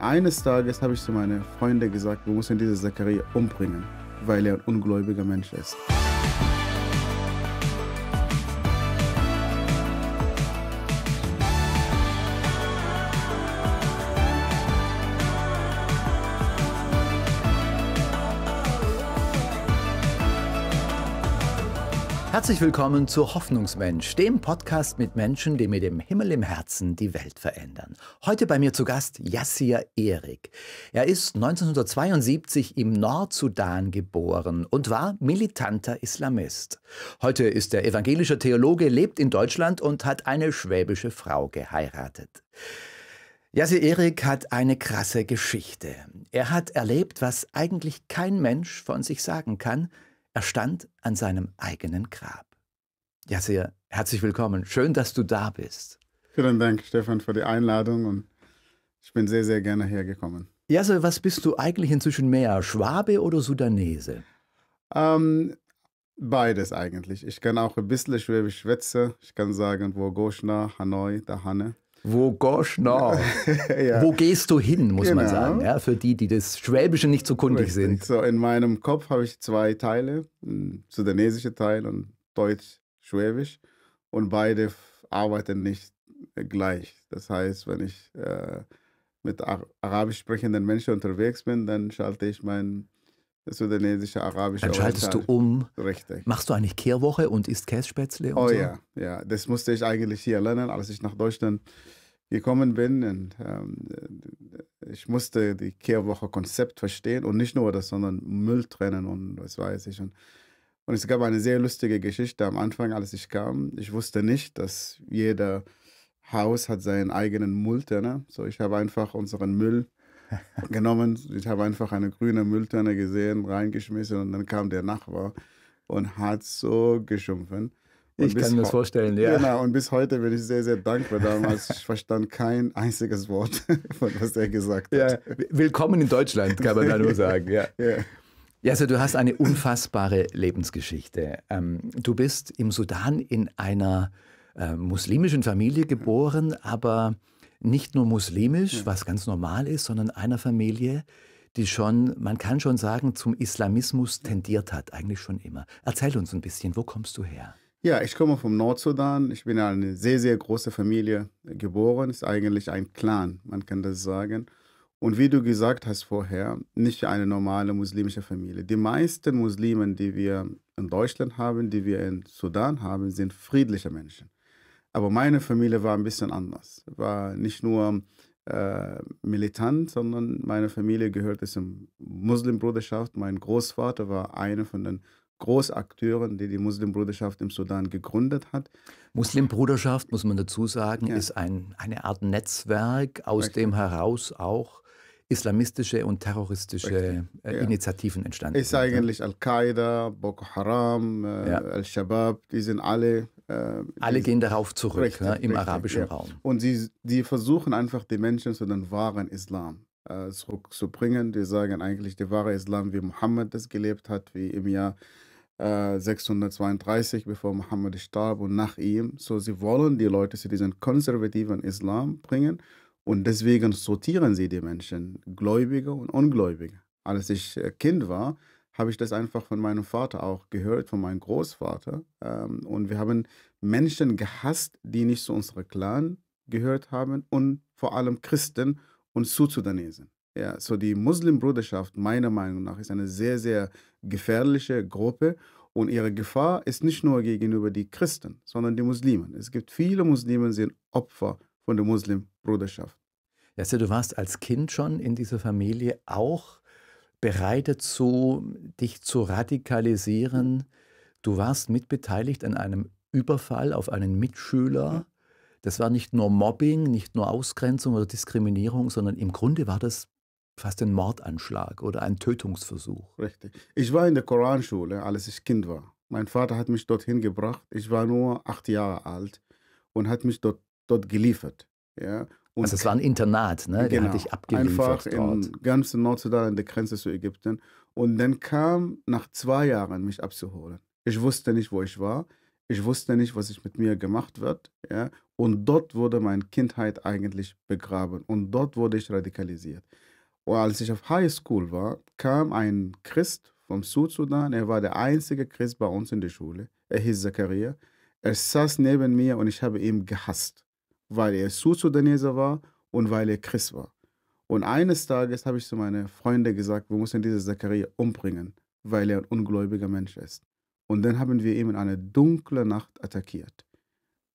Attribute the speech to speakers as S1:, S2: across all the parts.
S1: Eines Tages habe ich zu meinen Freunden gesagt, wir müssen diesen Zachariah umbringen, weil er ein ungläubiger Mensch ist.
S2: Herzlich willkommen zu Hoffnungsmensch, dem Podcast mit Menschen, die mit dem Himmel im Herzen die Welt verändern. Heute bei mir zu Gast Yassir Erik. Er ist 1972 im Nordsudan geboren und war militanter Islamist. Heute ist er evangelischer Theologe, lebt in Deutschland und hat eine schwäbische Frau geheiratet. Yassir Erik hat eine krasse Geschichte. Er hat erlebt, was eigentlich kein Mensch von sich sagen kann, er stand an seinem eigenen Grab. Ja, sehr herzlich willkommen. Schön, dass du da bist.
S1: Vielen Dank, Stefan, für die Einladung und ich bin sehr, sehr gerne hergekommen.
S2: Ja, so was bist du eigentlich inzwischen mehr, Schwabe oder Sudanese?
S1: Ähm, beides eigentlich. Ich kann auch ein bisschen Schwäbisch schwätzen. Ich kann sagen, wo Goschna, Hanoi, da Hanne.
S2: Wo gosh no? ja. Wo gehst du hin, muss genau. man sagen, ja, für die, die das Schwäbische nicht so kundig Richtig. sind.
S1: So, in meinem Kopf habe ich zwei Teile, ein sudanesischer Teil und Deutsch-Schwäbisch. Und beide arbeiten nicht gleich. Das heißt, wenn ich äh, mit arabisch sprechenden Menschen unterwegs bin, dann schalte ich mein sudanesische, arabische.
S2: Dann schaltest du um.
S1: Richtig.
S2: Machst du eigentlich Kehrwoche und isst Kässpätzle?
S1: oh
S2: so?
S1: ja, ja. Das musste ich eigentlich hier lernen, als ich nach Deutschland gekommen bin. Und, ähm, ich musste die Kehrwoche-Konzept verstehen und nicht nur das, sondern Müll trennen und was weiß ich. Und, und es gab eine sehr lustige Geschichte am Anfang, als ich kam. Ich wusste nicht, dass jeder Haus hat seinen eigenen Mülltrenner. So, ich habe einfach unseren Müll genommen. Ich habe einfach eine grüne Mülltonne gesehen, reingeschmissen und dann kam der Nachbar und hat so geschumpfen.
S2: Und ich kann mir das vorstellen, ja.
S1: Genau, und bis heute bin ich sehr, sehr dankbar damals. Ich verstand kein einziges Wort von was er gesagt hat.
S2: Ja, willkommen in Deutschland, kann man da nur sagen. Ja. ja. Ja, also du hast eine unfassbare Lebensgeschichte. Ähm, du bist im Sudan in einer äh, muslimischen Familie geboren, aber nicht nur muslimisch, was ganz normal ist, sondern einer Familie, die schon, man kann schon sagen, zum Islamismus tendiert hat, eigentlich schon immer. Erzähl uns ein bisschen, wo kommst du her?
S1: Ja, ich komme vom Nordsudan. Ich bin in eine sehr, sehr große Familie geboren. Ist eigentlich ein Clan, man kann das sagen. Und wie du gesagt hast vorher, nicht eine normale muslimische Familie. Die meisten Muslimen, die wir in Deutschland haben, die wir in Sudan haben, sind friedliche Menschen. Aber meine Familie war ein bisschen anders. War nicht nur äh, militant, sondern meine Familie gehörte zur Muslimbruderschaft. Mein Großvater war einer von den Großakteuren, die die Muslimbruderschaft im Sudan gegründet hat.
S2: Muslimbruderschaft, muss man dazu sagen, ja. ist ein, eine Art Netzwerk, aus Richtig. dem heraus auch islamistische und terroristische äh, ja. Initiativen entstanden
S1: ist sind. Ist eigentlich Al-Qaida, Boko Haram, äh, ja. Al-Shabaab, die sind alle.
S2: Äh, alle gehen darauf zurück richtig, ne, im richtig, arabischen ja. Raum.
S1: Und sie die versuchen einfach die Menschen zu dem wahren Islam äh, zurückzubringen. Die sagen eigentlich, der wahre Islam, wie Mohammed das gelebt hat, wie im Jahr 632, äh, bevor Mohammed starb und nach ihm. So, sie wollen die Leute zu diesem konservativen Islam bringen und deswegen sortieren sie die Menschen, Gläubige und Ungläubige. Als ich äh, Kind war, habe ich das einfach von meinem Vater auch gehört, von meinem Großvater. Ähm, und wir haben Menschen gehasst, die nicht zu unserem Clan gehört haben und vor allem Christen und Südsudanesen. Ja, so die Muslimbruderschaft, meiner Meinung nach, ist eine sehr, sehr gefährliche Gruppe und ihre Gefahr ist nicht nur gegenüber die Christen, sondern die Muslimen. Es gibt viele Muslime, die sind Opfer von der Muslimbruderschaft.
S2: Ja, also du warst als Kind schon in dieser Familie auch bereit dazu, dich zu radikalisieren. Du warst mitbeteiligt an einem Überfall auf einen Mitschüler. Das war nicht nur Mobbing, nicht nur Ausgrenzung oder Diskriminierung, sondern im Grunde war das fast ein Mordanschlag oder ein Tötungsversuch.
S1: Richtig. Ich war in der Koranschule, als ich Kind war. Mein Vater hat mich dorthin gebracht. Ich war nur acht Jahre alt und hat mich dort dort geliefert. Ja.
S2: Und also es war ein Internat, ne?
S1: Genau,
S2: hat dich abgeliefert
S1: Einfach in ganz Nordsudan an der Grenze zu Ägypten. Und dann kam nach zwei Jahren mich abzuholen. Ich wusste nicht, wo ich war. Ich wusste nicht, was ich mit mir gemacht wird. Ja? Und dort wurde meine Kindheit eigentlich begraben. Und dort wurde ich radikalisiert. Und als ich auf High School war, kam ein Christ vom Südsudan. Er war der einzige Christ bei uns in der Schule. Er hieß Zachariah. Er saß neben mir und ich habe ihn gehasst, weil er Südsudaneser war und weil er Christ war. Und eines Tages habe ich zu meinen Freunden gesagt, wir müssen diesen Zachariah umbringen, weil er ein ungläubiger Mensch ist. Und dann haben wir ihn in einer dunklen Nacht attackiert.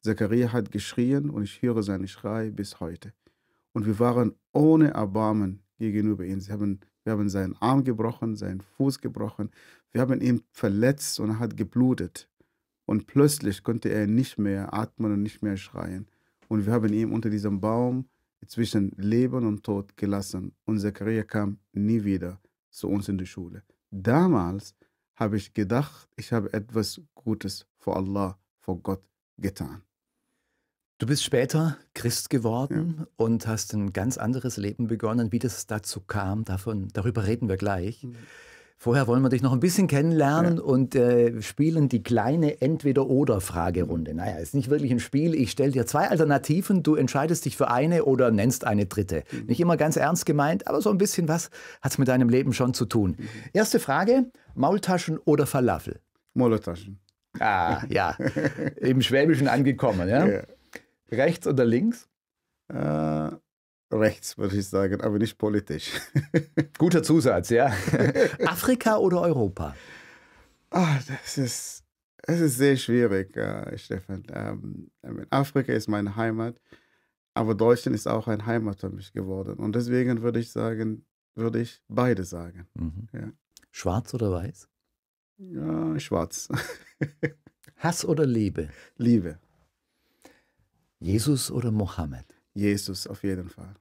S1: Zachariah hat geschrien und ich höre seinen Schrei bis heute. Und wir waren ohne Erbarmen gegenüber ihm. Sie haben, wir haben seinen Arm gebrochen, seinen Fuß gebrochen. Wir haben ihn verletzt und er hat geblutet. Und plötzlich konnte er nicht mehr atmen und nicht mehr schreien. Und wir haben ihn unter diesem Baum zwischen Leben und Tod gelassen und Zachariah kam nie wieder zu uns in die Schule. Damals habe ich gedacht, ich habe etwas Gutes vor Allah, vor Gott getan.
S2: Du bist später Christ geworden ja. und hast ein ganz anderes Leben begonnen. Wie das dazu kam, davon, darüber reden wir gleich. Mhm. Vorher wollen wir dich noch ein bisschen kennenlernen ja. und äh, spielen die kleine Entweder-Oder-Fragerunde. Naja, ist nicht wirklich ein Spiel. Ich stelle dir zwei Alternativen. Du entscheidest dich für eine oder nennst eine dritte. Mhm. Nicht immer ganz ernst gemeint, aber so ein bisschen was hat es mit deinem Leben schon zu tun. Mhm. Erste Frage: Maultaschen oder Falafel?
S1: Maultaschen.
S2: Ah, ja. Im Schwäbischen angekommen, ja? ja. Rechts oder links?
S1: Äh, rechts, würde ich sagen, aber nicht politisch.
S2: Guter Zusatz, ja. Afrika oder Europa?
S1: Ah, das ist, das ist sehr schwierig, äh, Stefan. Ähm, Afrika ist meine Heimat, aber Deutschland ist auch ein Heimat für mich geworden. Und deswegen würde ich sagen, würde ich beide sagen. Mhm. Ja.
S2: Schwarz oder weiß?
S1: Ja, schwarz.
S2: Hass oder Liebe?
S1: Liebe.
S2: Jesus oder Mohammed?
S1: Jesus auf jeden Fall.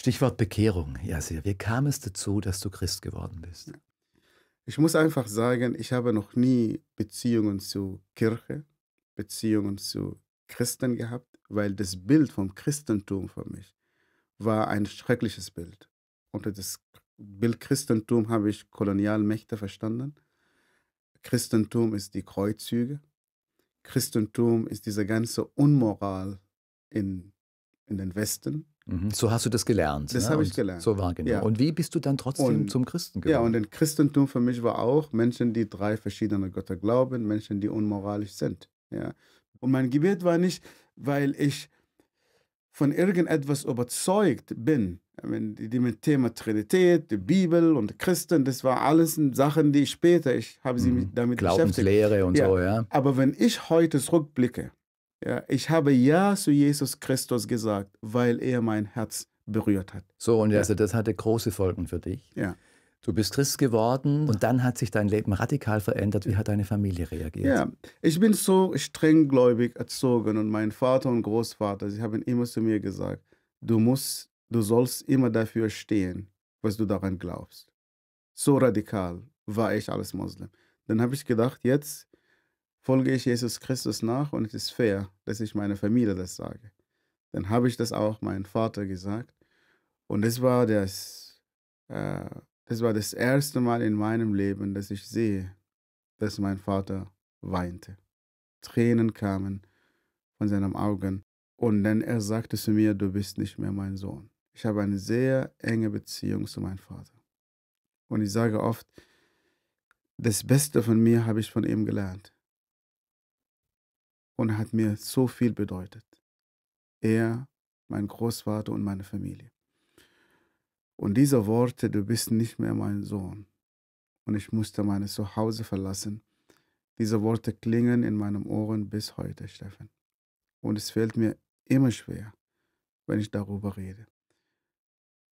S2: Stichwort Bekehrung, Yasir. Wie kam es dazu, dass du Christ geworden bist?
S1: Ich muss einfach sagen, ich habe noch nie Beziehungen zu Kirche, Beziehungen zu Christen gehabt, weil das Bild vom Christentum für mich war ein schreckliches Bild. Unter das Bild Christentum habe ich Kolonialmächte verstanden. Christentum ist die Kreuzzüge. Christentum ist diese ganze Unmoral in, in den Westen.
S2: Mhm. So hast du das gelernt.
S1: Das
S2: ne?
S1: habe ich gelernt.
S2: So war genau. Ja. Und wie bist du dann trotzdem und, zum Christen geworden?
S1: Ja, und das Christentum für mich war auch Menschen, die drei verschiedene Götter glauben, Menschen, die unmoralisch sind. Ja. Und mein Gebet war nicht, weil ich von irgendetwas überzeugt bin. Die, die mit Thema Trinität, die Bibel und Christen, das war alles Sachen, die ich später, ich habe sie mhm. damit
S2: Glaubenslehre und
S1: ja.
S2: so, ja.
S1: Aber wenn ich heute zurückblicke, ja, ich habe Ja zu Jesus Christus gesagt, weil er mein Herz berührt hat.
S2: So, und also das hatte große Folgen für dich.
S1: Ja.
S2: Du bist Christ geworden und dann hat sich dein Leben radikal verändert. Wie hat deine Familie reagiert?
S1: Ja, ich bin so strenggläubig erzogen und mein Vater und Großvater, sie haben immer zu mir gesagt, du musst, du sollst immer dafür stehen, was du daran glaubst. So radikal war ich als Muslim. Dann habe ich gedacht, jetzt folge ich Jesus Christus nach und es ist fair, dass ich meiner Familie das sage. Dann habe ich das auch meinem Vater gesagt und es war das, äh, das war das erste Mal in meinem Leben, dass ich sehe, dass mein Vater weinte. Tränen kamen von seinen Augen und dann er sagte zu mir, du bist nicht mehr mein Sohn. Ich habe eine sehr enge Beziehung zu meinem Vater. Und ich sage oft, das Beste von mir habe ich von ihm gelernt und hat mir so viel bedeutet. Er, mein Großvater und meine Familie. Und diese Worte, du bist nicht mehr mein Sohn. Und ich musste mein Zuhause verlassen. Diese Worte klingen in meinen Ohren bis heute, Steffen. Und es fällt mir immer schwer, wenn ich darüber rede.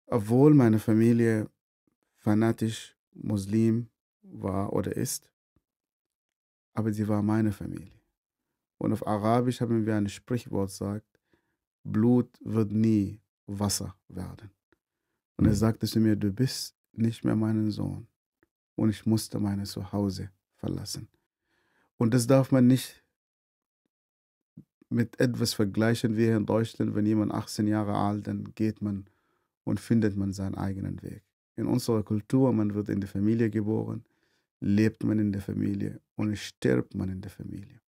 S1: Obwohl meine Familie fanatisch Muslim war oder ist, aber sie war meine Familie. Und auf Arabisch haben wir ein Sprichwort sagt, Blut wird nie Wasser werden. Und er mhm. sagte zu mir, du bist nicht mehr mein Sohn. Und ich musste mein Zuhause verlassen. Und das darf man nicht mit etwas vergleichen wie hier in Deutschland, wenn jemand 18 Jahre alt, dann geht man und findet man seinen eigenen Weg. In unserer Kultur, man wird in die Familie geboren, lebt man in der Familie und stirbt man in der Familie.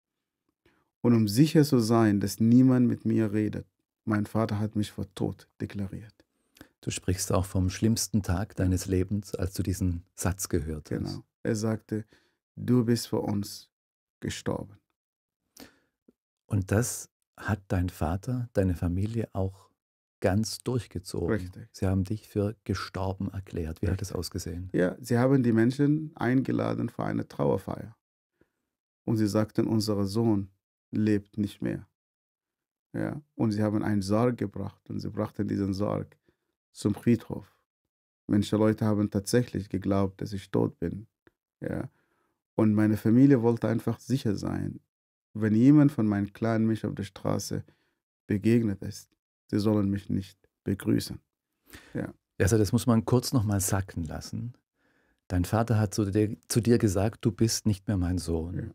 S1: Und um sicher zu sein, dass niemand mit mir redet, mein Vater hat mich vor Tod deklariert.
S2: Du sprichst auch vom schlimmsten Tag deines Lebens, als du diesen Satz gehört hast.
S1: Genau. Er sagte, du bist für uns gestorben.
S2: Und das hat dein Vater, deine Familie auch ganz durchgezogen.
S1: Richtig.
S2: Sie haben dich für gestorben erklärt. Wie Richtig. hat das ausgesehen?
S1: Ja, sie haben die Menschen eingeladen für eine Trauerfeier. Und sie sagten, unser Sohn lebt nicht mehr. Ja, und sie haben einen Sarg gebracht und sie brachten diesen Sarg zum Friedhof. Manche Leute haben tatsächlich geglaubt, dass ich tot bin. Ja. Und meine Familie wollte einfach sicher sein, wenn jemand von meinem Clan mich auf der Straße begegnet ist, sie sollen mich nicht begrüßen. Ja.
S2: Also das muss man kurz nochmal sacken lassen. Dein Vater hat zu dir, zu dir, gesagt, du bist nicht mehr mein Sohn. Ja.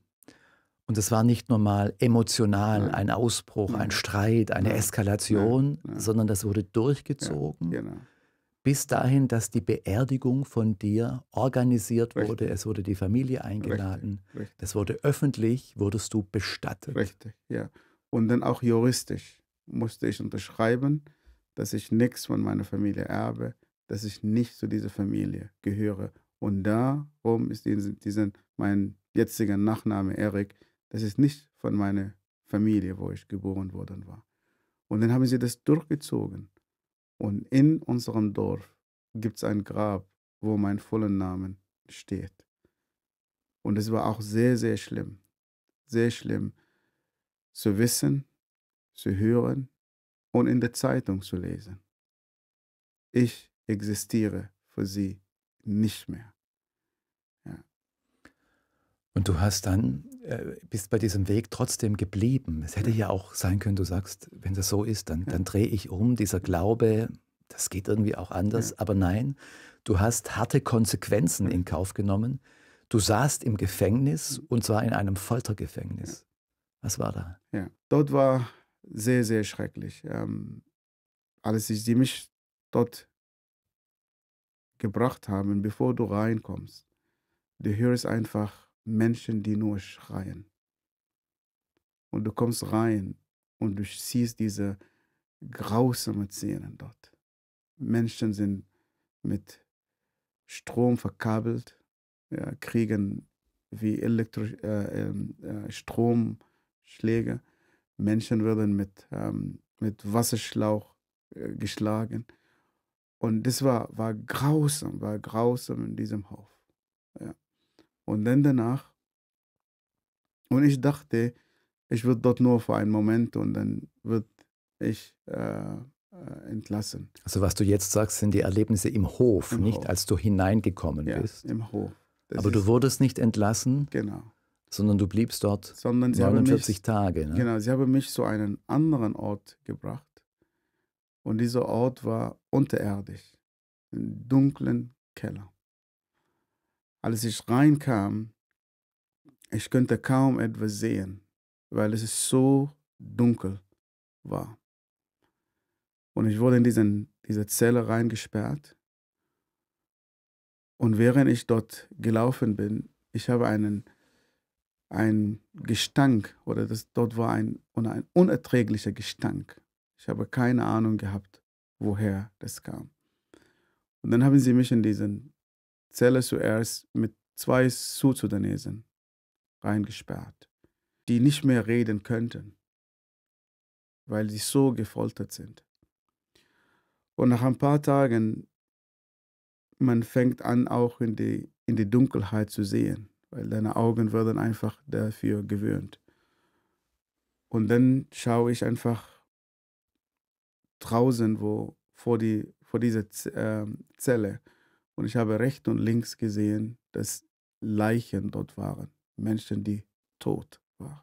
S2: Und es war nicht nur mal emotional Nein. ein Ausbruch, Nein. ein Streit, eine. Eskalation, sondern das wurde durchgezogen. Ja, genau. Bis dahin, dass die Beerdigung von dir organisiert Richtig. wurde. Es wurde die Familie eingeladen. Richtig. Es wurde öffentlich, wurdest du bestattet.
S1: Richtig, ja. Und dann auch juristisch musste ich unterschreiben, dass ich nichts von meiner Familie erbe, dass ich nicht zu dieser Familie gehöre. Und darum ist diesen, diesen mein jetziger Nachname Erik das ist nicht von meiner Familie, wo ich geboren worden war. Und dann haben sie das durchgezogen. Und in unserem Dorf gibt es ein Grab, wo mein voller Name steht. Und es war auch sehr, sehr schlimm. Sehr schlimm zu wissen, zu hören und in der Zeitung zu lesen. Ich existiere für sie nicht mehr.
S2: Und du hast dann, äh, bist bei diesem Weg trotzdem geblieben. Es hätte ja auch sein können, du sagst, wenn das so ist, dann, dann drehe ich um. Dieser Glaube, das geht irgendwie auch anders. Ja. Aber nein, du hast harte Konsequenzen in Kauf genommen. Du saßt im Gefängnis und zwar in einem Foltergefängnis. Was war da?
S1: Ja, dort war sehr, sehr schrecklich. Ähm, als sie mich dort gebracht haben, bevor du reinkommst, du hörst einfach Menschen, die nur schreien. Und du kommst rein und du siehst diese grausamen Szenen dort. Menschen sind mit Strom verkabelt, ja, kriegen wie Elektro äh, ähm, äh, Stromschläge. Menschen werden mit, ähm, mit Wasserschlauch äh, geschlagen. Und das war, war grausam, war grausam in diesem Hof. Ja. Und dann danach, und ich dachte, ich würde dort nur für einen Moment und dann wird ich äh, äh, entlassen.
S2: Also was du jetzt sagst, sind die Erlebnisse im Hof, Im nicht Hof. als du hineingekommen ja, bist.
S1: im Hof.
S2: Das Aber du wurdest nicht entlassen,
S1: genau.
S2: sondern du bliebst dort sondern 49 mich, Tage. Ne?
S1: Genau, sie haben mich zu einem anderen Ort gebracht. Und dieser Ort war unterirdisch, im dunklen Keller als ich reinkam, ich könnte kaum etwas sehen, weil es so dunkel war. Und ich wurde in diesen, diese Zelle reingesperrt. Und während ich dort gelaufen bin, ich habe einen, einen Gestank, oder das, dort war ein, ein unerträglicher Gestank. Ich habe keine Ahnung gehabt, woher das kam. Und dann haben sie mich in diesen Zelle zuerst mit zwei Sudanesen reingesperrt, die nicht mehr reden könnten, weil sie so gefoltert sind. Und nach ein paar Tagen, man fängt an, auch in die, in die Dunkelheit zu sehen, weil deine Augen werden einfach dafür gewöhnt. Und dann schaue ich einfach draußen, wo vor, die, vor dieser ähm, Zelle, und ich habe rechts und links gesehen, dass Leichen dort waren. Menschen, die tot waren.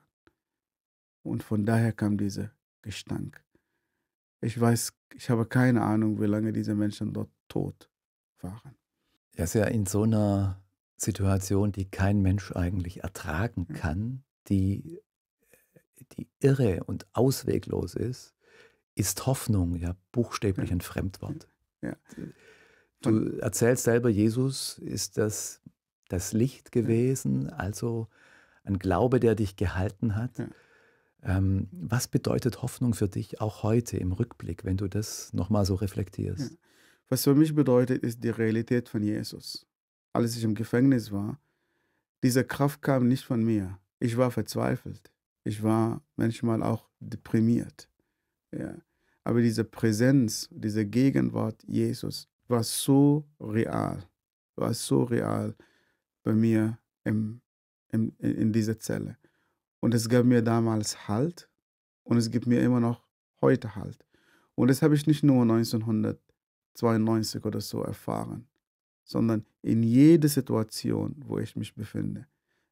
S1: Und von daher kam dieser Gestank. Ich weiß, ich habe keine Ahnung, wie lange diese Menschen dort tot waren.
S2: Er ist ja in so einer Situation, die kein Mensch eigentlich ertragen kann, die, die irre und ausweglos ist, ist Hoffnung ja buchstäblich ein Fremdwort. Ja. Du erzählst selber, Jesus ist das das Licht gewesen, also ein Glaube, der dich gehalten hat.
S1: Ja.
S2: Ähm, was bedeutet Hoffnung für dich auch heute im Rückblick, wenn du das nochmal so reflektierst?
S1: Ja. Was für mich bedeutet, ist die Realität von Jesus. Als ich im Gefängnis war, diese Kraft kam nicht von mir. Ich war verzweifelt. Ich war manchmal auch deprimiert. Ja. Aber diese Präsenz, diese Gegenwart Jesus war so real, war so real bei mir im, im, in dieser Zelle. Und es gab mir damals Halt und es gibt mir immer noch heute Halt. Und das habe ich nicht nur 1992 oder so erfahren, sondern in jeder Situation, wo ich mich befinde.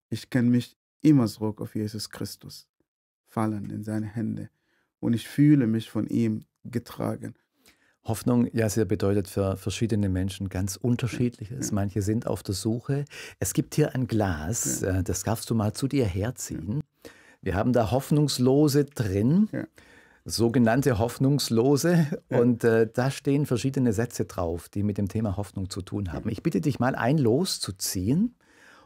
S1: Ich kann mich immer zurück auf Jesus Christus fallen in seine Hände und ich fühle mich von ihm getragen.
S2: Hoffnung, ja, sie bedeutet für verschiedene Menschen ganz unterschiedliches. Ja. Manche sind auf der Suche. Es gibt hier ein Glas, ja. Äh, das darfst du mal zu dir herziehen. Ja. Wir haben da Hoffnungslose drin, sogenannte Hoffnungslose. Und äh, da stehen verschiedene Sätze drauf, die mit dem Thema Hoffnung zu tun haben. Ich bitte dich mal, ein Los zu ziehen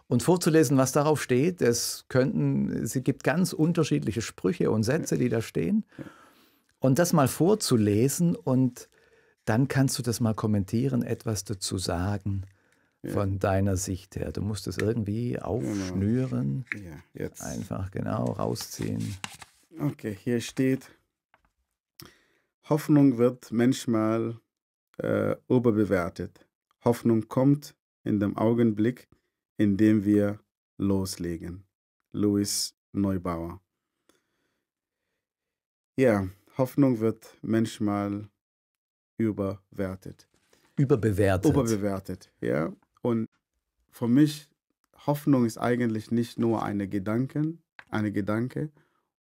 S2: und vorzulesen, was darauf steht. Es könnten, es gibt ganz unterschiedliche Sprüche und Sätze, die da stehen. Und das mal vorzulesen und dann kannst du das mal kommentieren, etwas dazu sagen ja. von deiner Sicht her. Du musst es irgendwie aufschnüren.
S1: Genau. Ja, jetzt.
S2: Einfach genau rausziehen.
S1: Okay, hier steht, Hoffnung wird manchmal äh, überbewertet. Hoffnung kommt in dem Augenblick, in dem wir loslegen. Louis Neubauer. Ja, Hoffnung wird manchmal überwertet.
S2: Überbewertet.
S1: Überbewertet, ja. Und für mich, Hoffnung ist eigentlich nicht nur eine Gedanken, eine Gedanke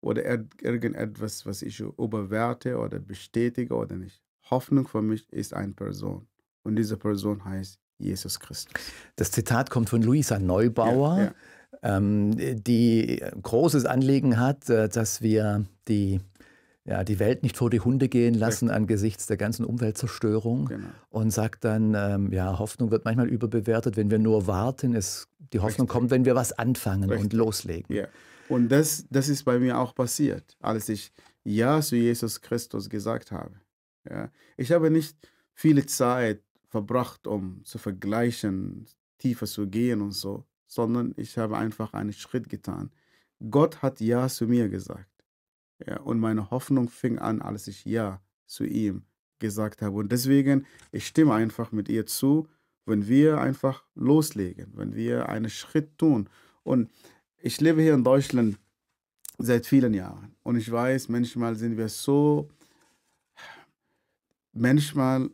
S1: oder irgendetwas, was ich überwerte oder bestätige oder nicht. Hoffnung für mich ist eine Person. Und diese Person heißt Jesus Christus.
S2: Das Zitat kommt von Luisa Neubauer, ja, ja. Ähm, die großes Anliegen hat, äh, dass wir die ja, die Welt nicht vor die Hunde gehen lassen Richtig. angesichts der ganzen Umweltzerstörung genau. und sagt dann, ähm, ja, Hoffnung wird manchmal überbewertet, wenn wir nur warten. Es, die Hoffnung Richtig. kommt, wenn wir was anfangen Richtig. und loslegen.
S1: Ja. Und das, das ist bei mir auch passiert, als ich Ja zu Jesus Christus gesagt habe. Ja. Ich habe nicht viele Zeit verbracht, um zu vergleichen, tiefer zu gehen und so, sondern ich habe einfach einen Schritt getan. Gott hat Ja zu mir gesagt. Ja, und meine Hoffnung fing an, als ich Ja zu ihm gesagt habe. Und deswegen, ich stimme einfach mit ihr zu, wenn wir einfach loslegen, wenn wir einen Schritt tun. Und ich lebe hier in Deutschland seit vielen Jahren. Und ich weiß, manchmal sind wir so, manchmal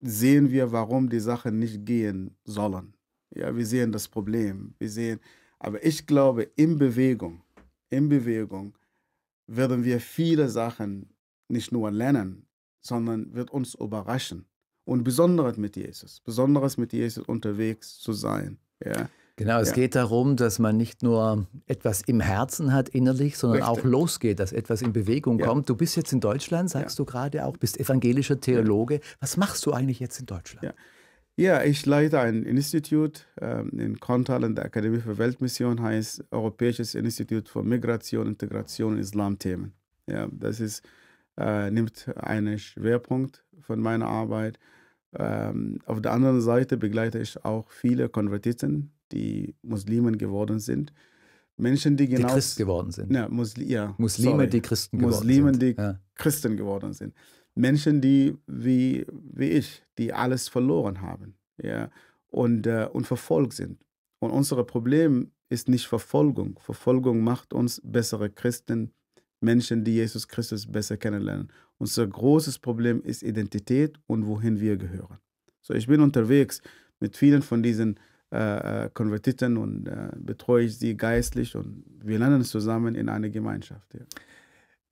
S1: sehen wir, warum die Sachen nicht gehen sollen. Ja, wir sehen das Problem. Wir sehen, aber ich glaube, in Bewegung, in Bewegung werden wir viele Sachen nicht nur lernen, sondern wird uns überraschen. Und besonderes mit Jesus, besonderes mit Jesus unterwegs zu sein. Ja.
S2: Genau, es ja. geht darum, dass man nicht nur etwas im Herzen hat innerlich, sondern Richtig. auch losgeht, dass etwas in Bewegung ja. kommt. Du bist jetzt in Deutschland, sagst ja. du gerade auch, bist evangelischer Theologe. Was machst du eigentlich jetzt in Deutschland?
S1: Ja, ich leite ein Institut ähm, in Kontal in der Akademie für Weltmission, heißt Europäisches Institut für Migration, Integration und Islamthemen. Ja, das ist, äh, nimmt einen Schwerpunkt von meiner Arbeit. Ähm, auf der anderen Seite begleite ich auch viele Konvertiten, die Muslimen geworden sind. Menschen, die genau.
S2: Die Christ geworden sind.
S1: Ja, Musli ja
S2: Muslime, sorry. die Christen geworden
S1: Muslime,
S2: sind.
S1: Muslime, die ja. Christen geworden sind. Menschen, die wie, wie ich, die alles verloren haben ja, und, äh, und verfolgt sind. Und unser Problem ist nicht Verfolgung. Verfolgung macht uns bessere Christen, Menschen, die Jesus Christus besser kennenlernen. Unser großes Problem ist Identität und wohin wir gehören. So, ich bin unterwegs mit vielen von diesen äh, äh Konvertiten und äh, betreue ich sie geistlich und wir lernen zusammen in einer Gemeinschaft. Ja.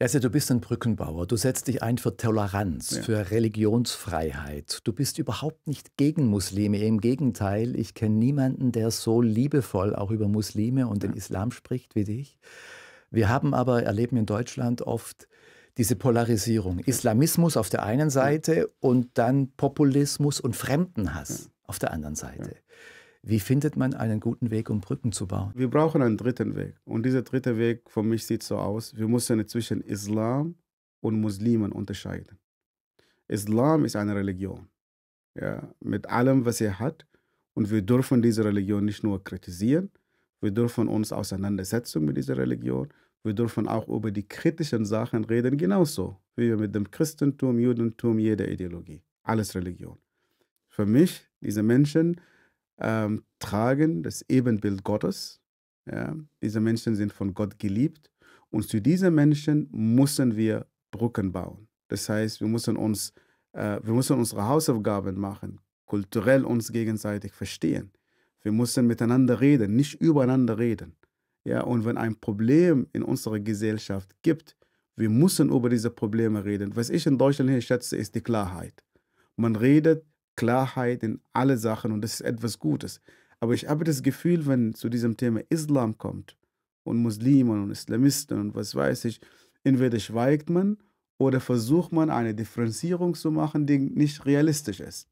S2: Also du bist ein Brückenbauer, du setzt dich ein für Toleranz, ja. für Religionsfreiheit. Du bist überhaupt nicht gegen Muslime, im Gegenteil, ich kenne niemanden, der so liebevoll auch über Muslime und ja. den Islam spricht wie dich. Wir haben aber, erleben in Deutschland oft diese Polarisierung. Islamismus auf der einen Seite und dann Populismus und Fremdenhass auf der anderen Seite. Wie findet man einen guten Weg, um Brücken zu bauen?
S1: Wir brauchen einen dritten Weg. Und dieser dritte Weg für mich sieht so aus, wir müssen zwischen Islam und Muslimen unterscheiden. Islam ist eine Religion, ja, mit allem, was er hat. Und wir dürfen diese Religion nicht nur kritisieren, wir dürfen uns auseinandersetzen mit dieser Religion. Wir dürfen auch über die kritischen Sachen reden, genauso wie wir mit dem Christentum, Judentum, jeder Ideologie. Alles Religion. Für mich, diese Menschen ähm, tragen das Ebenbild Gottes. Ja? Diese Menschen sind von Gott geliebt. Und zu diesen Menschen müssen wir Brücken bauen. Das heißt, wir müssen, uns, äh, wir müssen unsere Hausaufgaben machen, kulturell uns gegenseitig verstehen. Wir müssen miteinander reden, nicht übereinander reden. Ja, und wenn ein Problem in unserer Gesellschaft gibt, wir müssen über diese Probleme reden. Was ich in Deutschland hier schätze, ist die Klarheit. Man redet Klarheit in alle Sachen und das ist etwas Gutes. Aber ich habe das Gefühl, wenn zu diesem Thema Islam kommt und Muslimen und Islamisten und was weiß ich, entweder schweigt man oder versucht man eine Differenzierung zu machen, die nicht realistisch ist.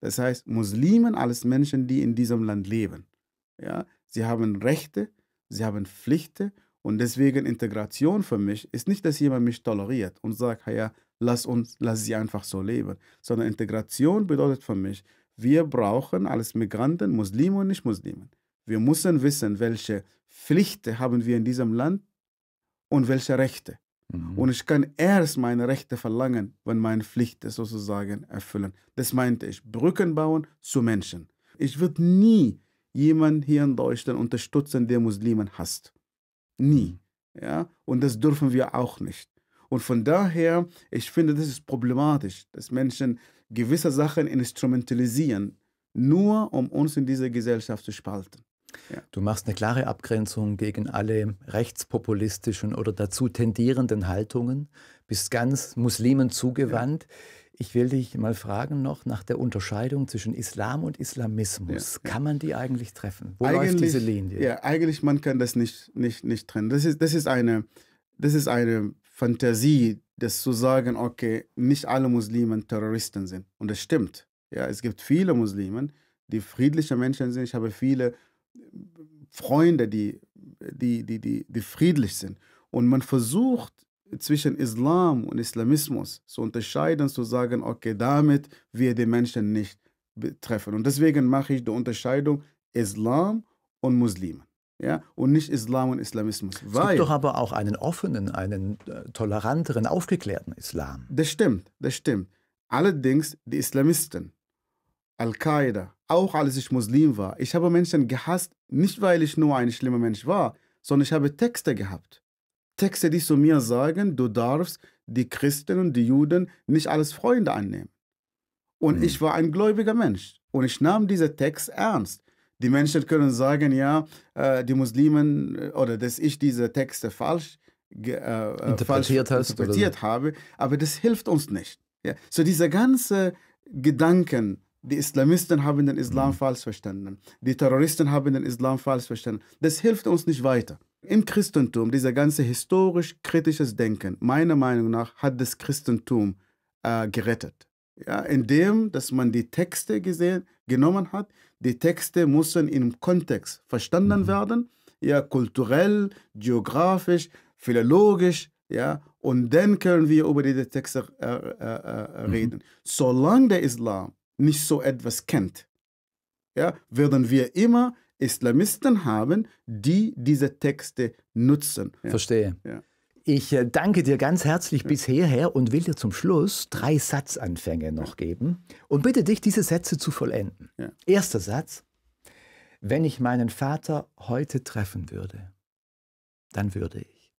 S1: Das heißt, Muslimen als Menschen, die in diesem Land leben. Ja, sie haben Rechte, sie haben Pflichten und deswegen Integration für mich ist nicht, dass jemand mich toleriert und sagt, ja, lass uns, lass sie einfach so leben, sondern Integration bedeutet für mich, wir brauchen als Migranten Muslime und Nicht-Muslimen. Wir müssen wissen, welche Pflichten haben wir in diesem Land und welche Rechte. Mhm. Und ich kann erst meine Rechte verlangen, wenn meine Pflichten sozusagen erfüllen. Das meinte ich. Brücken bauen zu Menschen. Ich würde nie jemanden hier in Deutschland unterstützen, der Muslimen hasst. Nie. Ja? Und das dürfen wir auch nicht. Und von daher, ich finde, das ist problematisch, dass Menschen gewisse Sachen instrumentalisieren, nur um uns in dieser Gesellschaft zu spalten.
S2: Ja. Du machst eine klare Abgrenzung gegen alle rechtspopulistischen oder dazu tendierenden Haltungen, bist ganz Muslimen zugewandt. Ja. Ich will dich mal fragen noch nach der Unterscheidung zwischen Islam und Islamismus. Ja, kann man die eigentlich treffen?
S1: Wo eigentlich, läuft diese Linie? Ja, eigentlich man kann das nicht, nicht, nicht trennen. Das ist, das, ist eine, das ist eine Fantasie, das zu sagen, okay, nicht alle Muslimen Terroristen sind. Und das stimmt. Ja, es gibt viele Muslimen, die friedliche Menschen sind. Ich habe viele Freunde, die, die, die, die, die friedlich sind. Und man versucht zwischen Islam und Islamismus zu unterscheiden, zu sagen, okay, damit wir die Menschen nicht betreffen. Und deswegen mache ich die Unterscheidung Islam und Muslime. Ja, und nicht Islam und Islamismus.
S2: Es gibt doch aber auch einen offenen, einen äh, toleranteren, aufgeklärten Islam.
S1: Das stimmt, das stimmt. Allerdings die Islamisten, Al-Qaida, auch als ich Muslim war. Ich habe Menschen gehasst, nicht weil ich nur ein schlimmer Mensch war, sondern ich habe Texte gehabt. Texte, die zu mir sagen, du darfst die Christen und die Juden nicht als Freunde annehmen. Und mhm. ich war ein gläubiger Mensch und ich nahm diese Text ernst. Die Menschen können sagen, ja, äh, die Muslimen äh, oder dass ich diese Texte falsch,
S2: äh, interpretiert,
S1: falsch interpretiert habe, aber das hilft uns nicht. Ja? So diese ganze Gedanken, die Islamisten haben den Islam mhm. falsch verstanden. Die Terroristen haben den Islam falsch verstanden. Das hilft uns nicht weiter. Im Christentum, dieser ganze historisch kritisches Denken, meiner Meinung nach, hat das Christentum äh, gerettet. Ja, indem, dass man die Texte gesehen, genommen hat. Die Texte müssen im Kontext verstanden mhm. werden, ja, kulturell, geografisch, philologisch, ja, und dann können wir über diese Texte äh, äh, äh mhm. reden. Mhm. Solange der Islam nicht so etwas kennt, ja, werden wir immer Islamisten haben, die diese Texte nutzen.
S2: Ja. Verstehe. Ja. Ich äh, danke dir ganz herzlich ja. bis hierher und will dir zum Schluss drei Satzanfänge noch geben und bitte dich, diese Sätze zu vollenden. Erster Satz. Wenn ich meinen Vater heute treffen würde, dann würde ich.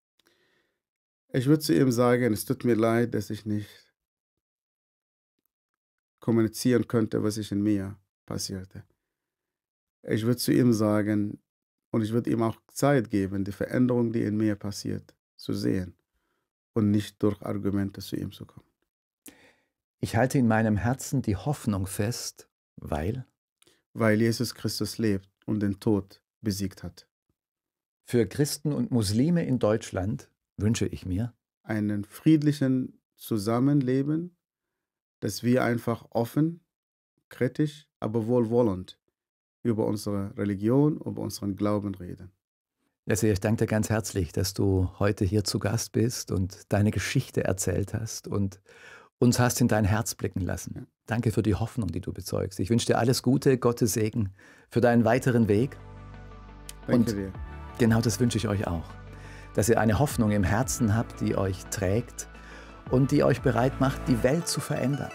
S1: Ich würde zu ihm sagen, es tut mir leid, dass ich nicht kommunizieren könnte, was sich in mir passierte. Ich würde zu ihm sagen, und ich würde ihm auch Zeit geben, die Veränderung, die in mir passiert, zu sehen und nicht durch Argumente zu ihm zu kommen.
S2: Ich halte in meinem Herzen die Hoffnung fest, weil?
S1: Weil Jesus Christus lebt und den Tod besiegt hat.
S2: Für Christen und Muslime in Deutschland wünsche ich mir
S1: einen friedlichen Zusammenleben dass wir einfach offen, kritisch, aber wohlwollend über unsere Religion, über unseren Glauben reden.
S2: Jesse, ich danke dir ganz herzlich, dass du heute hier zu Gast bist und deine Geschichte erzählt hast und uns hast in dein Herz blicken lassen. Danke für die Hoffnung, die du bezeugst. Ich wünsche dir alles Gute, Gottes Segen für deinen weiteren Weg.
S1: Danke
S2: und
S1: dir.
S2: genau das wünsche ich euch auch. Dass ihr eine Hoffnung im Herzen habt, die euch trägt und die euch bereit macht, die Welt zu verändern.